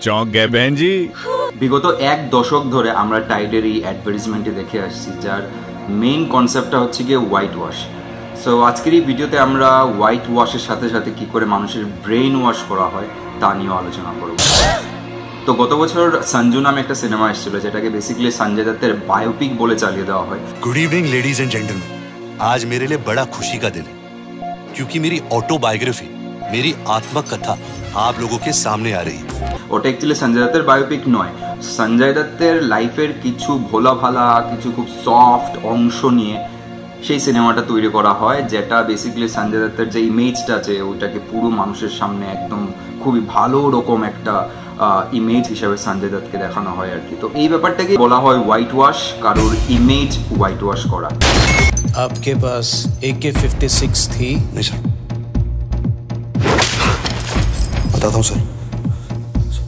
চক গে বেহেন বিগত এক দশক ধরে আমরা টাইডের এই অ্যাডভার্টিজমেন্টে দেখে আসছি যার মেইন কনসেপ্টটা হচ্ছে গিয়ে হোয়াইট ওয়াশ সো আজকের এই ভিডিওতে আমরা হোয়াইট ওয়াশের সাথে সাথে কি করে মানুষের ব্রেন ওয়াশ করা হয় তা নিয়েও আলোচনা করব। তো গত বছর সঞ্জু নামে একটা সিনেমা এসেছিল যেটাকে বেসিক্যালি সঞ্জয় দত্তের বায়োপিক বলে চালিয়ে দেওয়া হয়। Good evening ladies and gentleman আজ মেরে লিয়ে বড়া খুশি কা দিন क्योंकि मेरी ऑटोबायोग्राफी मेरी आत्मकथा आप लोगों के सामने आ रही है ওটা অ্যাকচুয়ালি সঞ্জয় দত্তের বায়োপিক নয় সঞ্জয় দত্তের লাইফের কিছু ভোলা ভালা কিছু খুব সফট অংশ নিয়ে সেই সিনেমাটা তৈরি করা হয় যেটা বেসিক্যালি সঞ্জয় দত্তের যে ইমেজটা আছে ওইটাকে পুরো মানুষের সামনে একদম খুবই ভালো রকম একটা ইমেজ হিসাবে সঞ্জয় দত্তকে দেখানো হয় আর কি তো এই ব্যাপারটাকে বলা হয় হোয়াইট ওয়াশ কারোর ইমেজ হোয়াইট ওয়াশ করা आपके पास ए के फिफ्टी सिक्स थी नहीं सर बताता हूँ सर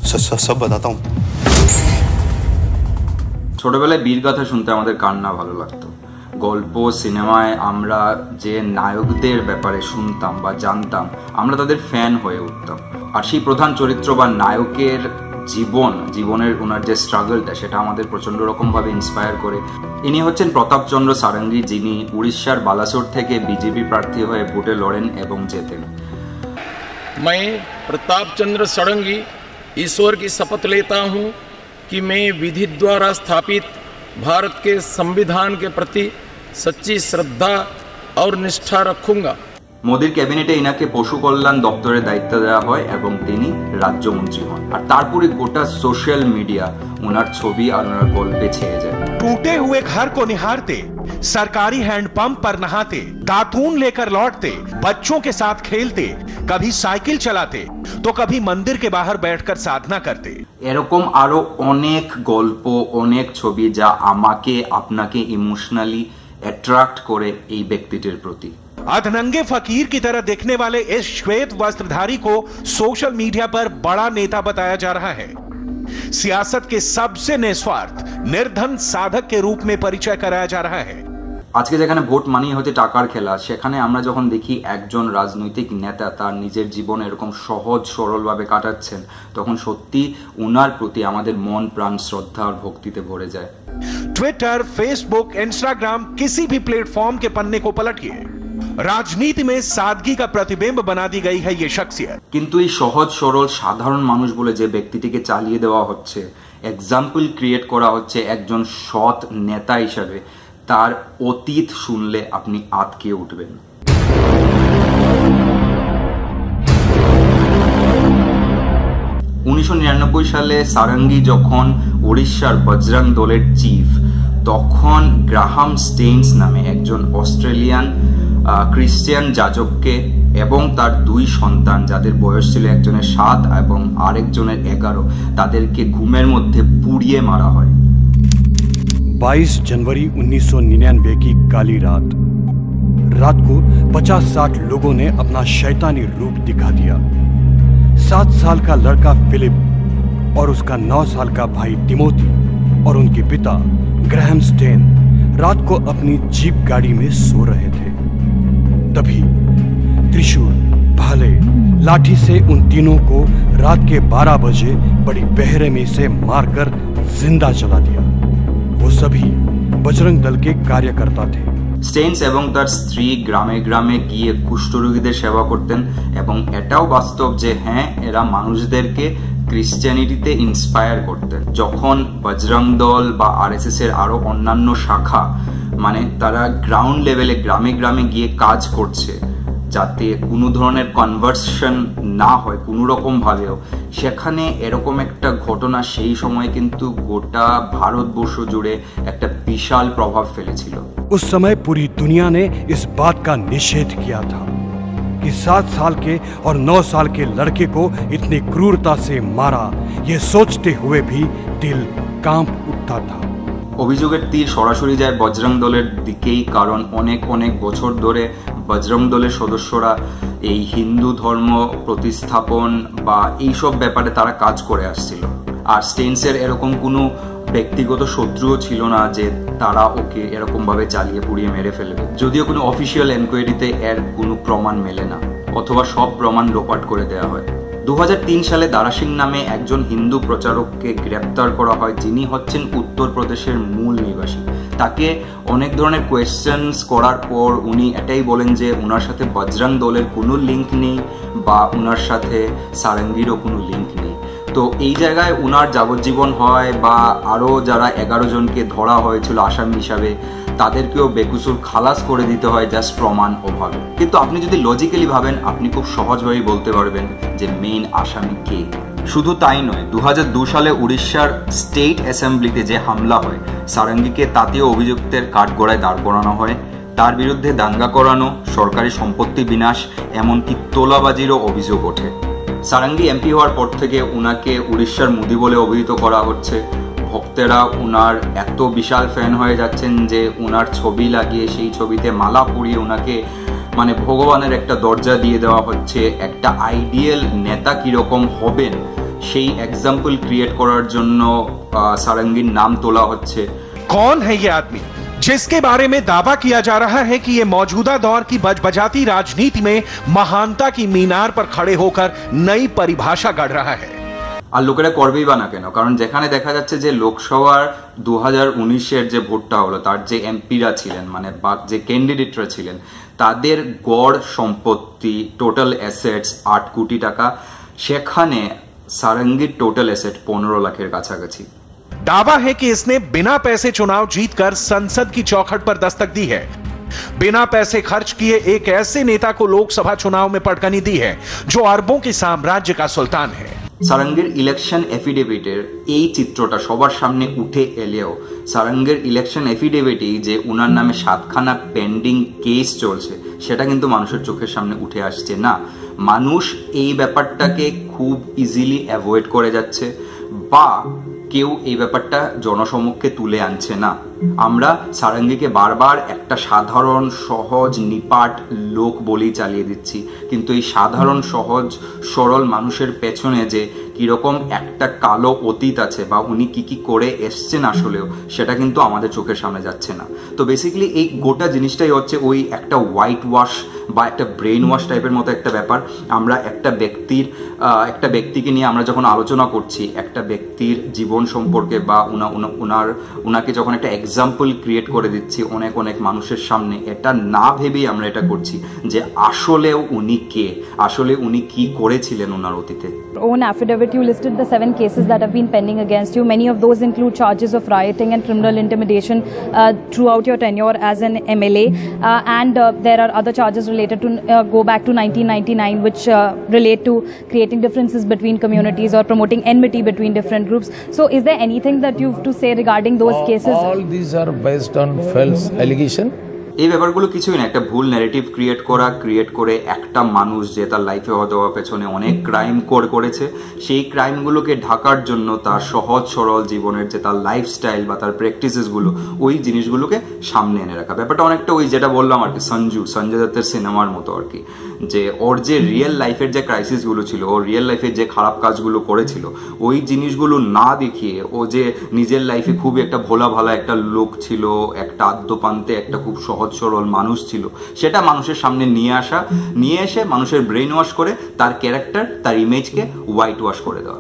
सब सब, सब बताता हूँ ছোটবেলায় বীর গাথা শুনতে আমাদের কার না ভালো লাগতো গল্প সিনেমায় আমরা যে নায়কদের ব্যাপারে শুনতাম বা জানতাম আমরা তাদের ফ্যান হয়ে উঠতাম আর সেই প্রধান চরিত্র বা নায়কের জীবন জীবনের ওনার যে স্ট্রাগলটা সেটা আমাদের প্রচন্ড রকমভাবে ইন্সপায়ার করে ইনি হচ্ছেন প্রতাপচন্দ্র সারঙ্গী যিনি উড়িষ্যার বালাসোর থেকে বিজেপি প্রার্থী হয়ে ভোটে লড়েন এবং জেতেন मैं प्रताप चंद्र सड़ंगी ईश्वर की शपथ लेता हूँ कि मैं विधि द्वारा स्थापित भारत के संविधान के प्रति सच्ची श्रद्धा और निष्ठा रखूंगा মোদির ক্যাবিনেটে ইনাকে পশু কল্যাণ দপ্তরের দায়িত্ব দেওয়া হয় এবং তিনি রাজ্যমন্ত্রী হন আর তারপরে গোটা সোশ্যাল মিডিয়া ওনার ছবি আর ওনার গল্পে ছেয়ে যায় टूटे हुए घर को निहारते सरकारी हैंडपंप पर नहाते दातून लेकर लौटते बच्चों के साथ खेलते कभी साइकिल चलाते तो कभी मंदिर के बाहर बैठकर साधना करते এরকম আরো অনেক গল্প অনেক ছবি যা আমাকে আপনাকে ইমোশনালি অ্যাট্রাক্ট করে এই ব্যক্তিটির প্রতি अधनंगे फकीर की तरह दिखने वाले इस श्वेत वस्त्रधारी को सोशल मीडिया पर बड़ा नेता बताया जा रहा है सियासत के सबसे निस्वार्थ निर्धन साधक के रूप में परिचय कराया जा रहा है আজকে যেখানে ভোট মানি হচ্ছে টাকার খেলা সেখানে আমরা যখন দেখি একজন রাজনৈতিক নেতা তার নিজের জীবন এরকম সহজ সরলভাবে কাটাচ্ছেন তখন সত্যি উনার প্রতি আমাদের মন প্রাণ শ্রদ্ধা আর ভক্তিতে ভরে যায় ट्विटर फेसबुक इंस्टाग्राम किसी भी प्लेटफॉर्म के पन्ने को पलटिए राजनीति में सादगी का प्रतिबिंब बना दी गई है ये शख्सियत কিন্তু এই সহজ সরল সাধারণ মানুষ বলে যে ব্যক্তিটিকে চালিয়ে দেওয়া হচ্ছে এক্সাম্পল ক্রিয়েট করা হচ্ছে একজন সৎ নেতা হিসাবে তার অতীত শুনলে আপনি আতকে উঠবেন উনিশশো নিরানব্বই সালে সারাঙ্গি যখন উড়িষ্যার বজরং দলের চিফ তখন গ্রাহাম স্টেইনস নামে একজন অস্ট্রেলিয়ান আহ, খ্রিস্টিয়ান যাজককে এবং তার দুই সন্তান যাদের বয়স ছিল একজনের সাত এবং আরেকজনের এগারো তাদেরকে ঘুমের মধ্যে পুড়িয়ে মারা হয় 22 जनवरी 1999 की काली रात रात को 50-60 लोगों ने अपना शैतानी रूप दिखा दिया सात साल का लड़का फिलिप और उसका नौ साल का भाई तिमोथी और उनके पिता ग्रहम स्टेन रात को अपनी जीप गाड़ी में सो रहे थे तभी त्रिशूल भाले लाठी से उन तीनों को रात के 12 बजे बड़ी बेरहमी से मारकर जिंदा जला दिया वो सभी बजरंग दल के कार्यकर्ता थे স্টেইনস এবং তার স্ত্রী গ্রামে গ্রামে গিয়ে কুষ্ঠরোগীদের সেবা করতেন এবং এটাও বাস্তব যে হ্যাঁ এরা মানুষদেরকে ক্রিশ্চিয়ানিটিতে ইন্সপায়ার করতেন যখন বজরং দল বা আরএসএস এর আরো অন্যান্য শাখা মানে তারা গ্রাউন্ড লেভেলে গ্রামে গ্রামে গিয়ে কাজ করছে যাতে কোনো ধরনের কনভার্সন না হয় কোনো রকম ভাবেও সেখানে এরকম একটা ঘটনা সেই সময় কিন্তু গোটা ভারতবর্ষ জুড়ে একটা বিশাল প্রভাব ফেলেছিল उस समय पूरी दुनिया ने इस बात का निषेध किया था कि सात साल के और नौ साल के लड़के को इतनी क्रूरता से मारा ये सोचते हुए भी दिल कांप उठता था অভিযোগের তীর সরাসরি যায় বজরং দলের দিকেই, কারণ অনেক অনেক বছর ধরে বজরং দলের সদস্যরা এই হিন্দু ধর্ম প্রতিস্থাপন বা এইসব ব্যাপারে তারা কাজ করে আসছিল। আর স্টেন্সের এরকম কোনো ব্যক্তিগত শত্রুও ছিল না যে তারা ওকে এরকমভাবে চালিয়ে পুড়িয়ে মেরে ফেলবে। যদিও কোনো অফিসিয়াল এনকোয়ারিতে এর কোনো প্রমাণ মেলে না, অথবা সব প্রমাণ লোপাট করে দেওয়া হয়। দু হাজার তিন সালে দারা সিং নামে একজন হিন্দু প্রচারককে গ্রেপ্তার করা হয়, যিনি হচ্ছেন উত্তরপ্রদেশের মূল নিবাসী। তাকে অনেক ধরনের কোয়েশ্চেন্স করার পর উনি এটাই বলেন যে ওনার সাথে বজরং দলের কোনো লিঙ্ক নেই বা ওনার সাথে সারেঙ্গিরও কোনো লিঙ্ক নেই। তো এই জায়গায় উনার যাবজ্জীবন হয় বা আরও যারা এগারো জনকে ধরা হয়েছিল আসামি হিসাবে তাদেরকেও বেকুসুর খালাস করে দিতে হয় জাস্ট প্রমাণ অভাবে। কিন্তু আপনি যদি লজিক্যালি ভাবেন, আপনি খুব সহজভাবেই বলতে পারবেন যে মেইন আসামি কে। শুধু তাই নয় দু সালে উড়িষ্যার স্টেট অ্যাসেম্বলিতে যে হামলা হয়, সারঙ্গীকে তাতেও অভিযুক্তের কাঠগড়ায় দাঁড় করানো হয়। তার বিরুদ্ধে দাঙ্গা করানো, সরকারি সম্পত্তি বিনাশ, এমনকি তোলাবাজিরও অভিযোগ ওঠে। সারাঙ্গি এমপি হওয়ার পর থেকে উনাকে উড়িষ্যার মোদি বলে অভিহিত করা হচ্ছে। ভক্তেরা উনার এত বিশাল ফ্যান হয়ে যাচ্ছেন যে উনার ছবি লাগিয়ে সেই ছবিতে মালা পরিয়ে উনাকে মানে ভগবানের একটা দরজা দিয়ে দেওয়া হচ্ছে একটা আইডিয়াল নেতা কিরকম হবেন সেই এক্সাম্পল ক্রিয়েট করার জন্য আহ, সারাঙ্গীর নাম তোলা হচ্ছে कौन है ये आदमी जिसके बारे में दावा किया जा रहा है कि ये मौजूदा दौर की बजबजाती राजनीति में महानता की मीनार पर खड़े होकर नई परिभाषा गढ़ रहा है আর লোকেরা করবেই বা না কেন কারণ যেখানে দেখা যাচ্ছে যে লোকসভার দু হাজার উনিশের যে ভোটটা হলো তার যে এমপিরা ছিলেন মানে বা যে ক্যান্ডিডেটরা ছিলেন তাদের গড় সম্পত্তি টোটাল অ্যাসেটস আট কোটি টাকা সেখানে সারঙ্গীর টোটাল অ্যাসেট পনেরো লাখের কাছাকাছি दावा है कि इसने बिना पैसे चुनाव जीतकर संसद की चौखट पर दस्तक दी है बिना पैसे खर्च किए एक ऐसे नेता को लोकसभा चुनाव में पटकनी दी है जो अरबों के साम्राज्य का सुल्तान है সারঙ্গের ইলেকশন এফিডেভিটের এই চিত্রটা সবার সামনে উঠে এলেও সারাঙ্গের ইলেকশন এফিডেভিটেই যে উনার নামে সাতখানা পেন্ডিং কেস চলছে, সেটা কিন্তু মানুষের চোখের সামনে উঠে আসছে না। মানুষ এই ব্যাপারটাকে খুব ইজিলি অ্যাভয়েড করে যাচ্ছে বা কেউ এই ব্যাপারটা জনসমক্ষে তুলে আনছে না। আমরা সারঙ্গীকে বারবার একটা সাধারণ, সহজ, নিপাট লোক বলেই চালিয়ে দিচ্ছি। কিন্তু এই সাধারণ, সহজ, সরল মানুষের পেছনে যে কীরকম একটা কালো অতীত আছে বা উনি কি কি করে এসছেন আসলেও, সেটা কিন্তু আমাদের চোখের সামনে যাচ্ছে না। তো বেসিক্যালি এই গোটা জিনিসটাই হচ্ছে ওই একটা হোয়াইট ওয়াশ বা একটা ব্রেন ওয়াশ টাইপের মতো একটা ব্যাপার আমরা একটা ব্যক্তির একটা ব্যক্তিকে নিয়ে আমরা যখন আলোচনা করছি একটা ব্যক্তির জীবন সম্পর্কে বা উনা উনার উনাকে যখন একটা এক্সাম্পল ক্রিয়েট করে দিচ্ছি অনেক অনেক মানুষের সামনে এটা না ভেবেই আমরা এটা করছি যে আসলেও উনি কে আসলে উনি কি করেছিলেন ওনার অতীতে own affidavit, you listed the seven cases that have been pending against you. Many of those include charges of rioting and criminal intimidation uh, throughout your tenure as an MLA. Uh, and uh, there are other charges related to uh, go back to 1999, which uh, relate to creating differences between communities or promoting enmity between different groups. So, is there anything that you have to say regarding those all, cases? all these are based on false allegation এই ব্যাপারগুলো কিছুই না, একটা ভুল narrative create করা create করে একটা মানুষ যে তার লাইফে হয়তো পেছনে অনেক ক্রাইম করে, করেছে, সেই ক্রাইমগুলোকে ঢাকার জন্য তার সহজ সরল জীবনের যে তার লাইফস্টাইল বা তার প্র্যাকটিসেসগুলো ওই জিনিসগুলোকে সামনে এনে রাখা। ব্যাপারটা অনেকটা ওই যেটা বললাম আর কি, সঞ্জু, সঞ্জয় দত্তের সিনেমার মতো আর কি, যে ওর যে রিয়েল লাইফের যে ক্রাইসিসগুলো ছিল, ওর রিয়েল লাইফের যে খারাপ কাজগুলো করেছিল, ওই জিনিসগুলো না দেখিয়ে ও যে নিজের লাইফে খুবই একটা ভোলা ভালা একটা লোক ছিল, একটা আদ্যপান্তে, একটা খুব সহজ সরল মানুষ ছিল সেটা মানুষের সামনে নিয়ে আসা নিয়ে এসে মানুষের ব্রেন ওয়াশ করে তার ক্যারেক্টার তার ইমেজকে হোয়াইট ওয়াশ করে দেওয়া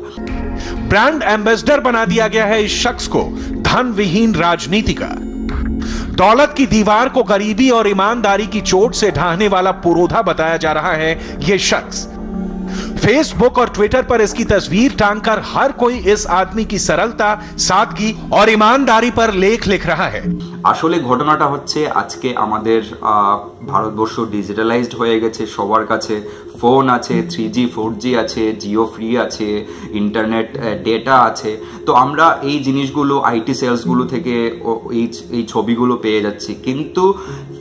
ब्रांड एम्बेसडर बना दिया गया है इस शख्स को धन विहीन राजनीति का दौलत की दीवार को गरीबी और ईमानदारी की चोट से ढाहने वाला पुरोधा बताया जा रहा है यह शख्स फेसबुक और ट्विटर पर इसकी तस्वीर टांगकर हर कोई इस आदमी की सरलता सादगी और ईमानदारी पर लेख लिख रहा है আসলে ঘটনাটা হচ্ছে আজকে আমাদের আহ, ভারতবর্ষ ডিজিটালাইজড হয়ে গেছে সবার কাছে ফোন আছে থ্রি জি ফোর জি আছে জিও ফ্রি আছে ইন্টারনেট ডেটা আছে তো আমরা এই জিনিসগুলো আইটি সেলসগুলো থেকে ও- এই এই ছবিগুলো পেয়ে যাচ্ছি কিন্তু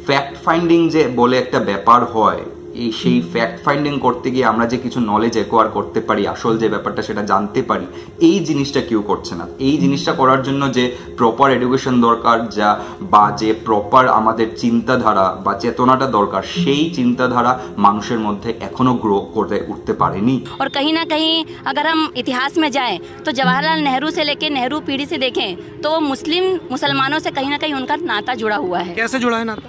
ফ্যাক্ট ফাইন্ডিং যে বলে একটা ব্যাপার হয় এই সেই ফ্যাক্ট ফাইন্ডিং করতে গিয়ে আমরা যে কিছু নলেজ একোয়ার করতে পারি আসল যে ব্যাপারটা সেটা জানতে পারি এই জিনিসটা কেউ করছে না এই জিনিসটা করার জন্য যে প্রপার এডুকেশন দরকার যা বা যে প্রপার আমাদের চিন্তাধারা বা চেতনাটা দরকার সেই চিন্তাধারা মানুষের মধ্যে এখনো গ্রো করে উঠতে পারেনি और कहीं ना कहीं अगर हम इतिहास में जाएं तो जवाहरलाल नेहरू से लेकर नेहरू पीढ़ी से देखें तो मुस्लिम मुसलमानों से कहीं ना कहीं उनका नाता जुड़ा हुआ है कैसे जुड़ा है नाता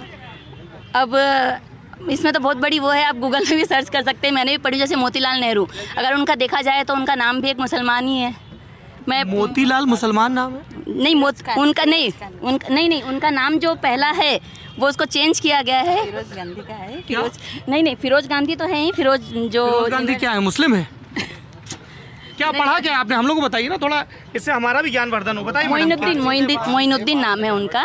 अब इसमें तो बहुत बड़ी वो है आप गूगल में भी सर्च कर सकते हैं। मैंने भी पढ़ी जैसे मोतीलाल नेहरू। अगर उनका देखा जाए तो उनका नाम भी एक मुसलमान ही है। मैं मोतीलाल मुसलमान नाम है? नहीं मोत उनका नहीं उनका नहीं नहीं उनका नाम जो पहला है वो उसको चेंज किया गया है। फिरोज गांधी का है। फिरोज नहीं नहीं फिरोज गांधी तो है ही। फिरोज जो फिरोज गांधी क्या है? मुस्लिम है? क्या पढ़ा क्या आपने? हम लोग को बताइए ना थोड़ा। इससे हमारा भी ज्ञान वर्धन हो बताइए मोइनुद्दीन मोइनुद्दीन मोइनुद्दीन नाम है उनका।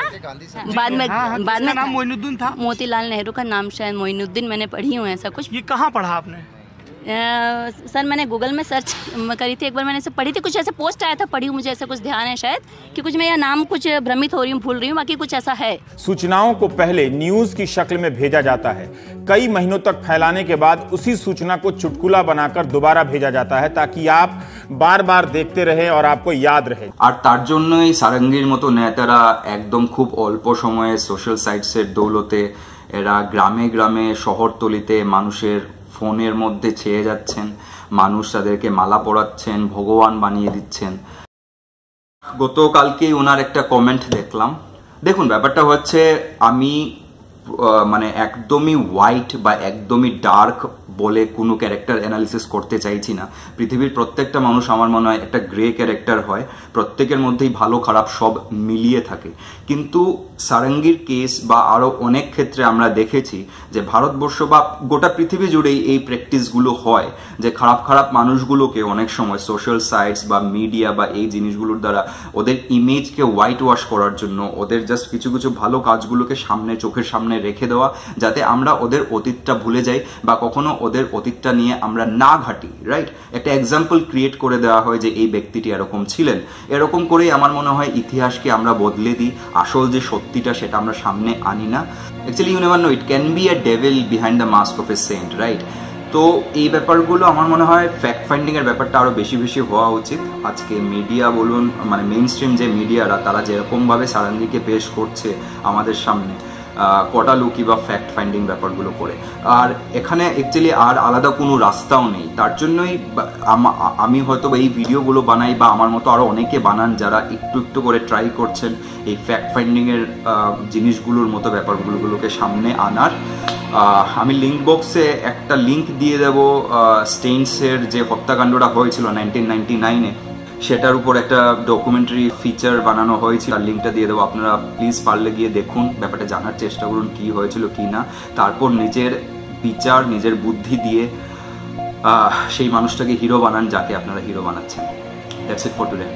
बाद में हाँ, हाँ, बाद में नाम मोइनुद्दीन था? मोतीलाल नेहरू का नाम शायद मोइनुद्दीन मैंने पढ़ी हूँ ऐसा कुछ। ये कहाँ पढ़ा आपने? सर मैंने गूगल में सर्च करी थी एक बार मैंने ऐसे पढ़ी थी कुछ ऐसे पोस्ट आया था पढ़ी हूँ मुझे ऐसा कुछ ध्यान है शायद कि कुछ मैं यह नाम कुछ भ्रमित हो रही हूँ भूल रही हूँ बाकी कुछ ऐसा है सूचनाओं को पहले न्यूज की शक्ल में भेजा जाता है कई महीनों तक फैलाने के बाद उसी सूचना को चुटकुला बनाकर दोबारा भेजा जाता है ताकि आप बार बार देखते रहें और आपको याद रहे আর তার জন্যই সারঙ্গীর মতো নেতারা একদম খুব অল্প সময়ে সোশ্যাল সাইটসের দৌলতে এরা গ্রামে গ্রামে শহরতলিতে মানুষের ফোনের মধ্যে ছেয়ে যাচ্ছেন, মানুষ তাদেরকে মালা পরাচ্ছেন, ভগবান বানিয়ে দিচ্ছেন। গতকালকেই ওনার একটা কমেন্ট দেখলাম। দেখুন, ব্যাপারটা হচ্ছে আমি মানে একদমই হোয়াইট বা একদমই ডার্ক বলে কোনো ক্যারেক্টার অ্যানালিসিস করতে চাইছি না। পৃথিবীর প্রত্যেকটা মানুষ আমার মনে হয় একটা গ্রে ক্যারেক্টার হয়। প্রত্যেকের মধ্যেই ভালো খারাপ সব মিলিয়ে থাকে। কিন্তু সারঙ্গীর কেস বা আরও অনেক ক্ষেত্রে আমরা দেখেছি যে ভারতবর্ষ বা গোটা পৃথিবী জুড়েই এই প্র্যাকটিসগুলো হয়, যে খারাপ খারাপ মানুষগুলোকে অনেক সময় সোশ্যাল সাইটস বা মিডিয়া বা এই জিনিসগুলোর দ্বারা ওদের ইমেজকে হোয়াইট ওয়াশ করার জন্য, ওদের জাস্ট কিছু কিছু ভালো কাজগুলোকে সামনে, চোখের সামনে রেখে দেওয়া, যাতে আমরা ওদের অতীতটা ভুলে যাই বা কখনো ওদের অতীতটা নিয়ে আমরা না ঘাটি রাইট একটা এক্সাম্পল ক্রিয়েট করে দেওয়া হয় যে এই ব্যক্তিটি এরকম ছিলেন। এরকম করেই আমার মনে হয় ইতিহাসকে আমরা বদলে দিই। আসল যে সত্যিটা সেটা আমরা সামনে আনি না। Actually you never know it can be a devil behind the mask of a saint right তো এই ব্যাপারগুলো আমার মনে হয় ফ্যাক্ট ফাইন্ডিংয়ের ব্যাপারটা আরও বেশি বেশি হওয়া উচিত। আজকে মিডিয়া বলুন মানে মেইন স্ট্রিম যে মিডিয়ারা তারা যেরকমভাবে সারান্দিকে পেশ করছে আমাদের সামনে কটা লুকি বা ফ্যাক্ট ফাইন্ডিং ব্যাপারগুলো করে। আর এখানে অ্যাকচুয়ালি আর আলাদা কোনো রাস্তাও নেই। তার জন্যই আমি হয়তো এই ভিডিওগুলো বানাই বা আমার মতো আরও অনেকে বানান যারা একটু একটু করে ট্রাই করছেন এই ফ্যাক্ট ফাইন্ডিংয়ের জিনিসগুলোর মতো ব্যাপারগুলোগুলোকে সামনে আনার। আমি লিঙ্ক বক্সে একটা লিঙ্ক দিয়ে দেব স্টেইনসের যে হত্যাকাণ্ডটা হয়েছিল নাইনটিন নাইনটি নাইনে সেটার উপর একটা ডকুমেন্টারি ফিচার বানানো হয়েছিল তার লিঙ্কটা দিয়ে দেবো। আপনারা প্লিজ পারলে গিয়ে দেখুন, ব্যাপারটা জানার চেষ্টা করুন কি হয়েছিল, কি না। তারপর নিজের বিচার, নিজের বুদ্ধি দিয়ে সেই মানুষটাকে হিরো বানান যাকে আপনারা হিরো বানাচ্ছেন। That's it for today